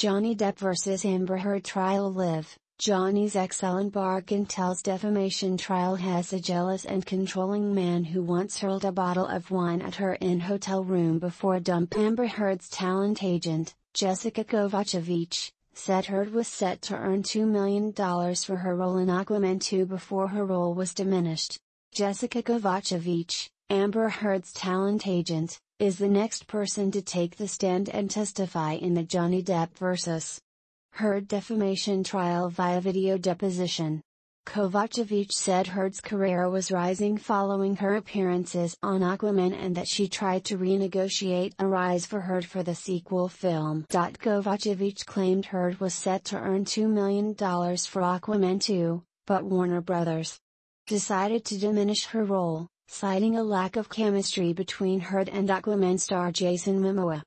Johnny Depp vs. Amber Heard trial live. Johnny's ex Ellen Barkin tells defamation trial has a jealous and controlling man who once hurled a bottle of wine at her in hotel room before dump Amber Heard's talent agent, Jessica Kovacevic, said Heard was set to earn $2 million for her role in Aquaman 2 before her role was diminished. Jessica Kovacevic, Amber Heard's talent agent, is the next person to take the stand and testify in the Johnny Depp vs. Heard defamation trial via video deposition. Kovacevic said Heard's career was rising following her appearances on Aquaman and that she tried to renegotiate a rise for Heard for the sequel film. Kovacevic claimed Heard was set to earn $2 million for Aquaman 2, but Warner Bros. decided to diminish her role, citing a lack of chemistry between Heard and Aquaman star Jason Momoa.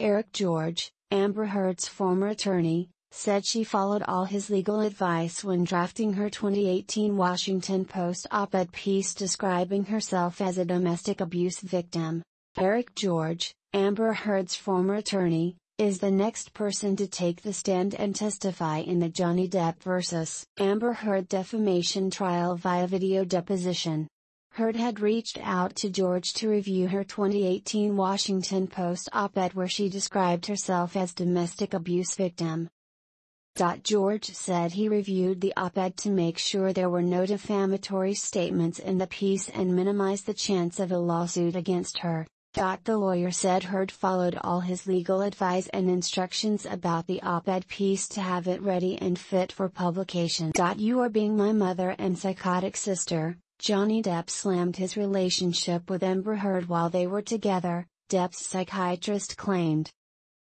Eric George, Amber Heard's former attorney, said she followed all his legal advice when drafting her 2018 Washington Post op-ed piece describing herself as a domestic abuse victim. Eric George, Amber Heard's former attorney, is the next person to take the stand and testify in the Johnny Depp vs. Amber Heard defamation trial via video deposition. Heard had reached out to George to review her 2018 Washington Post op-ed where she described herself as domestic abuse victim. George said he reviewed the op-ed to make sure there were no defamatory statements in the piece and minimize the chance of a lawsuit against her. The lawyer said Heard followed all his legal advice and instructions about the op-ed piece to have it ready and fit for publication. You are being my mother and psychotic sister, Johnny Depp slammed his relationship with Amber Heard while they were together, Depp's psychiatrist claimed.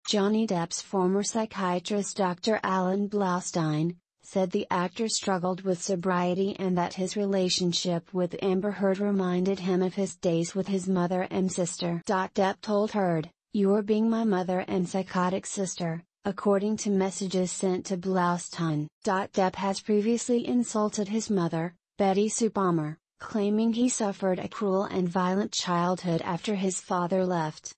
Johnny Depp's former psychiatrist Dr. Alan Blaustein, said the actor struggled with sobriety and that his relationship with Amber Heard reminded him of his days with his mother and sister. Depp told Heard, You're being my mother and psychotic sister, according to messages sent to Blaustein. Depp has previously insulted his mother, Betty Sue claiming he suffered a cruel and violent childhood after his father left.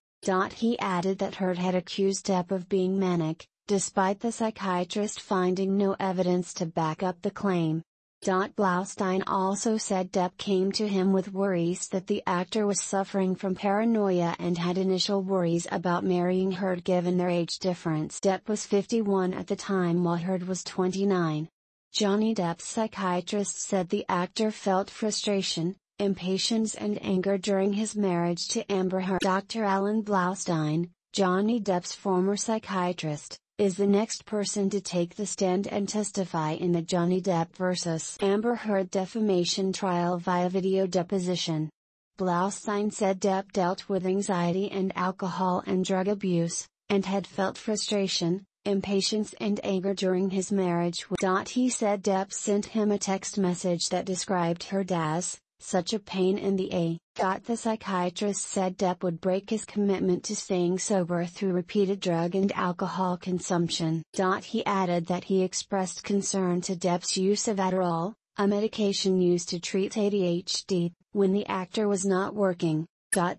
He added that Heard had accused Depp of being manic, despite the psychiatrist finding no evidence to back up the claim. Blaustein also said Depp came to him with worries that the actor was suffering from paranoia and had initial worries about marrying Heard given their age difference. Depp was 51 at the time while Heard was 29. Johnny Depp's psychiatrist said the actor felt frustration, impatience and anger during his marriage to Amber Heard. Dr. Alan Blaustein, Johnny Depp's former psychiatrist, is the next person to take the stand and testify in the Johnny Depp vs. Amber Heard defamation trial via video deposition. Blaustein said Depp dealt with anxiety and alcohol and drug abuse, and had felt frustration, impatience and anger during his marriage. He said Depp sent him a text message that described her as, such a pain in the A. The psychiatrist said Depp would break his commitment to staying sober through repeated drug and alcohol consumption. He added that he expressed concern to Depp's use of Adderall, a medication used to treat ADHD, when the actor was not working.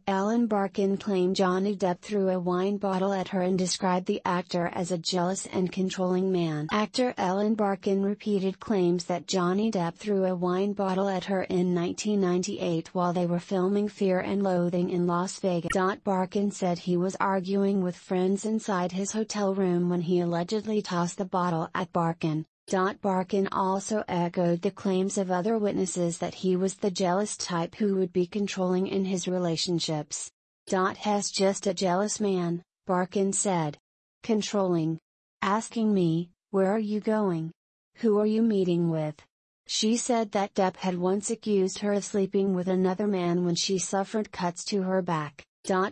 Ellen Barkin claimed Johnny Depp threw a wine bottle at her and described the actor as a jealous and controlling man. Actor Ellen Barkin repeated claims that Johnny Depp threw a wine bottle at her in 1998 while they were filming Fear and Loathing in Las Vegas. Barkin said he was arguing with friends inside his hotel room when he allegedly tossed the bottle at Barkin. Barkin also echoed the claims of other witnesses that he was the jealous type who would be controlling in his relationships. Has just a jealous man, Barkin said. Controlling. Asking me, where are you going? Who are you meeting with? She said that Depp had once accused her of sleeping with another man when she suffered cuts to her back.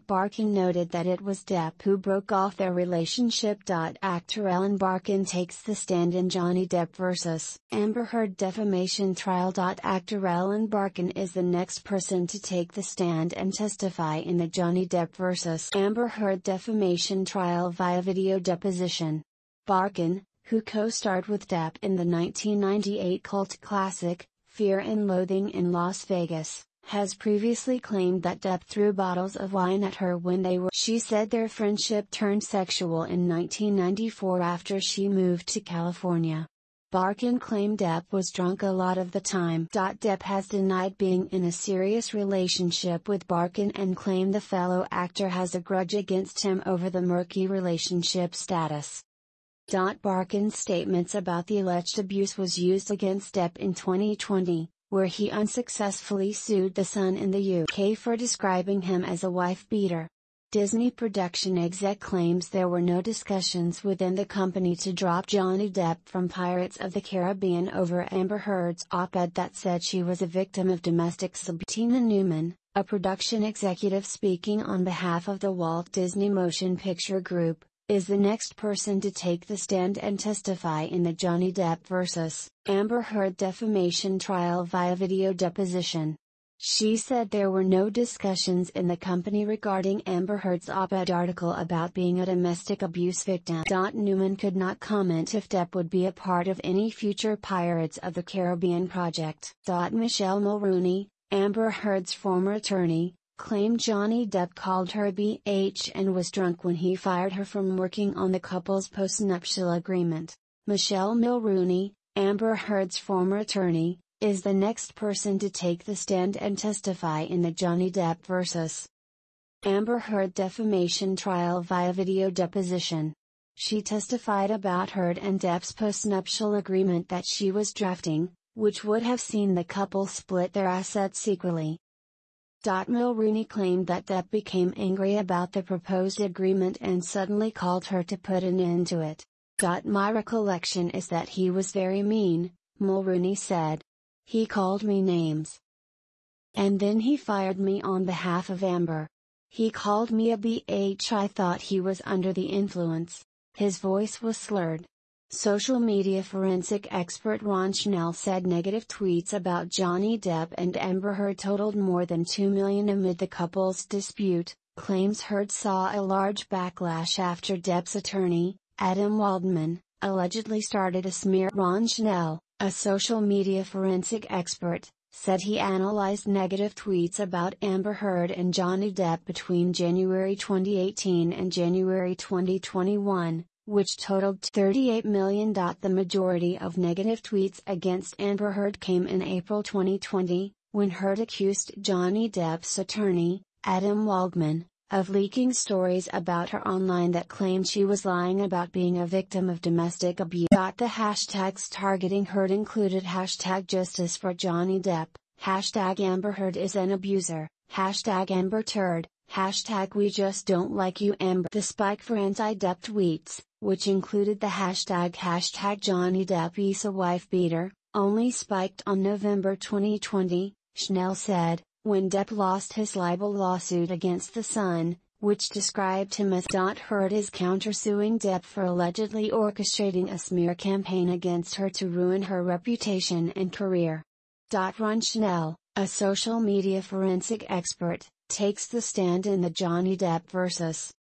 Barkin noted that it was Depp who broke off their relationship. Actor Ellen Barkin takes the stand in Johnny Depp vs. Amber Heard defamation trial. Actor Ellen Barkin is the next person to take the stand and testify in the Johnny Depp vs. Amber Heard defamation trial via video deposition. Barkin, who co-starred with Depp in the 1998 cult classic, Fear and Loathing in Las Vegas, has previously claimed that Depp threw bottles of wine at her when they were. She said their friendship turned sexual in 1994 after she moved to California. Barkin claimed Depp was drunk a lot of the time. Depp has denied being in a serious relationship with Barkin and claimed the fellow actor has a grudge against him over the murky relationship status. Barkin's statements about the alleged abuse was used against Depp in 2020, where he unsuccessfully sued The Sun in the UK for describing him as a wife beater. Disney production exec claims there were no discussions within the company to drop Johnny Depp from Pirates of the Caribbean over Amber Heard's op-ed that said she was a victim of domestic subtina Newman, a production executive speaking on behalf of the Walt Disney Motion Picture Group, is the next person to take the stand and testify in the Johnny Depp vs. Amber Heard defamation trial via video deposition. She said there were no discussions in the company regarding Amber Heard's op-ed article about being a domestic abuse victim. Newman could not comment if Depp would be a part of any future Pirates of the Caribbean project. Michelle Mulrooney, Amber Heard's former attorney, claimed Johnny Depp called her BH and was drunk when he fired her from working on the couple's postnuptial agreement. Michelle Mulrooney, Amber Heard's former attorney, is the next person to take the stand and testify in the Johnny Depp vs. Amber Heard defamation trial via video deposition. She testified about Heard and Depp's postnuptial agreement that she was drafting, which would have seen the couple split their assets equally. Mulrooney claimed that Depp became angry about the proposed agreement and suddenly called her to put an end to it. My recollection is that he was very mean, Mulrooney said. He called me names. And then he fired me on behalf of Amber. He called me a BH. I thought he was under the influence. His voice was slurred. Social media forensic expert Ron Schnell said negative tweets about Johnny Depp and Amber Heard totaled more than 2 million amid the couple's dispute, claims Heard saw a large backlash after Depp's attorney, Adam Waldman, allegedly started a smear. Ron Schnell, a social media forensic expert, said he analyzed negative tweets about Amber Heard and Johnny Depp between January 2018 and January 2021, which totaled 38 million. The majority of negative tweets against Amber Heard came in April 2020, when Heard accused Johnny Depp's attorney, Adam Waldman, of leaking stories about her online that claimed she was lying about being a victim of domestic abuse. The hashtags targeting Heard included hashtag justice for Johnny Depp, hashtag Amber Heard is an abuser, hashtag Amber Turd, hashtag we just don't like you Amber. The spike for anti-Depp tweets, which included the hashtag hashtag Johnny Depp is a wife beater, only spiked on November 2020, Schnell said, when Depp lost his libel lawsuit against The Sun, which described him as Dot Heard is countersuing Depp for allegedly orchestrating a smear campaign against her to ruin her reputation and career. Ron Schnell, a social media forensic expert, takes the stand in the Johnny Depp vs.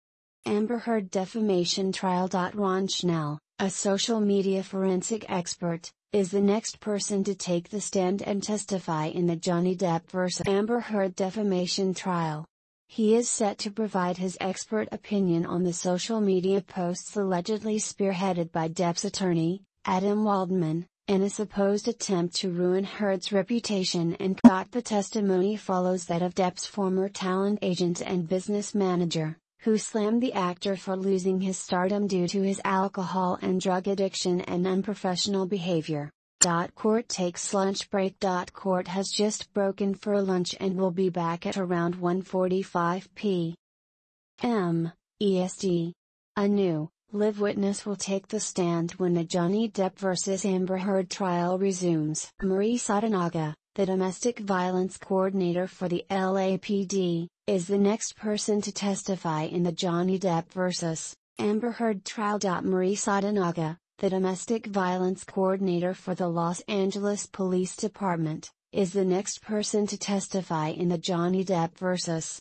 Amber Heard defamation trial. Ron Schnell, a social media forensic expert, is the next person to take the stand and testify in the Johnny Depp vs. Amber Heard defamation trial. He is set to provide his expert opinion on the social media posts allegedly spearheaded by Depp's attorney, Adam Waldman, in a supposed attempt to ruin Heard's reputation and got the testimony follows that of Depp's former talent agent and business manager, who slammed the actor for losing his stardom due to his alcohol and drug addiction and unprofessional behavior. Court takes lunch break. Court has just broken for lunch and will be back at around 1:45 p.m. EST. A new, live witness will take the stand when the Johnny Depp vs. Amber Heard trial resumes. Marie Satanaga, the domestic violence coordinator for the LAPD, is the next person to testify in the Johnny Depp vs. Amber Heard trial. Marie Satanaga, the domestic violence coordinator for the Los Angeles Police Department, is the next person to testify in the Johnny Depp vs.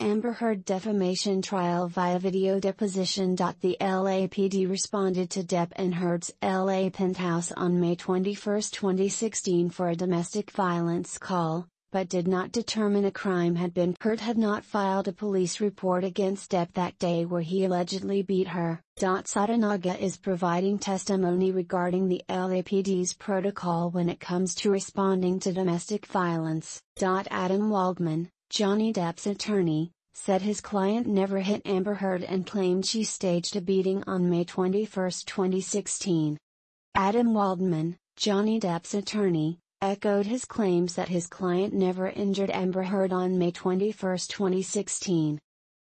Amber Heard defamation trial via video deposition. The LAPD responded to Depp and Heard's LA penthouse on May 21, 2016 for a domestic violence call, but did not determine a crime had been. Heard had not filed a police report against Depp that day where he allegedly beat her. Satanaga is providing testimony regarding the LAPD's protocol when it comes to responding to domestic violence. Dot Adam Waldman, Johnny Depp's attorney, said his client never hit Amber Heard and claimed she staged a beating on May 21, 2016. Adam Waldman, Johnny Depp's attorney, echoed his claims that his client never injured Amber Heard on May 21, 2016.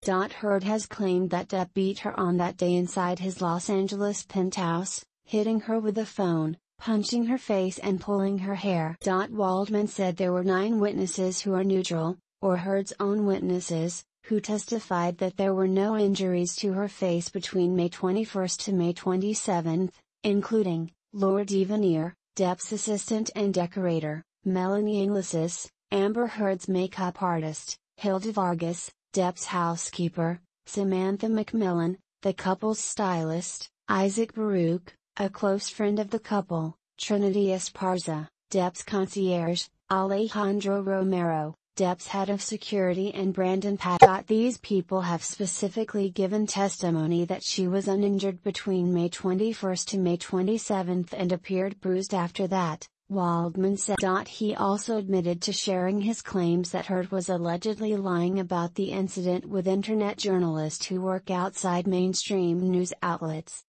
Dot Heard has claimed that Depp beat her on that day inside his Los Angeles penthouse, hitting her with a phone, punching her face and pulling her hair. Dot Waldman said there were nine witnesses who are neutral, or Heard's own witnesses, who testified that there were no injuries to her face between May 21 to May 27, including, Laura Divenere, Depp's assistant and decorator, Melanie Inglessis, Amber Heard's makeup artist, Hilda Vargas, Depp's housekeeper, Samantha McMillen, the couple's stylist, Isaac Baruch, a close friend of the couple, Trinity Esparza, Depp's concierge, Alejandro Romero, Depp's head of security and Brandon Pat. These people have specifically given testimony that she was uninjured between May 21 to May 27 and appeared bruised after that, Waldman said. He also admitted to sharing his claims that Heard was allegedly lying about the incident with internet journalists who work outside mainstream news outlets.